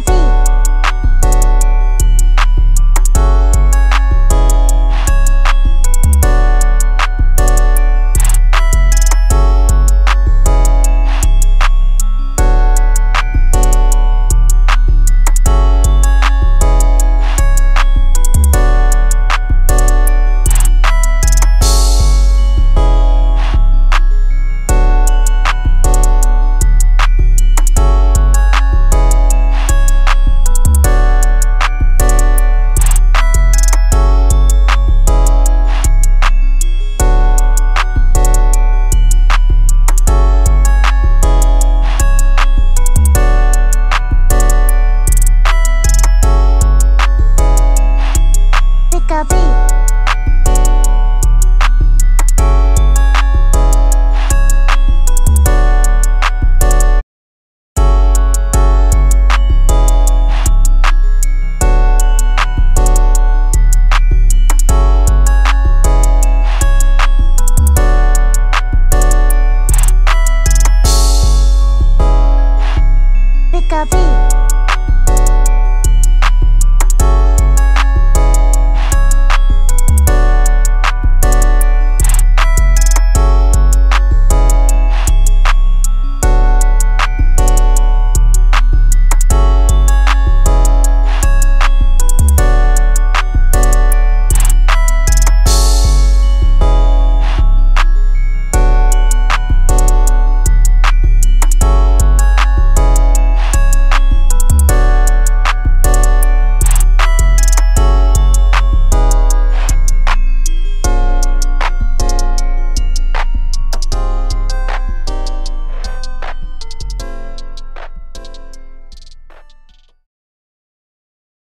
的。the beat. Pick a beat.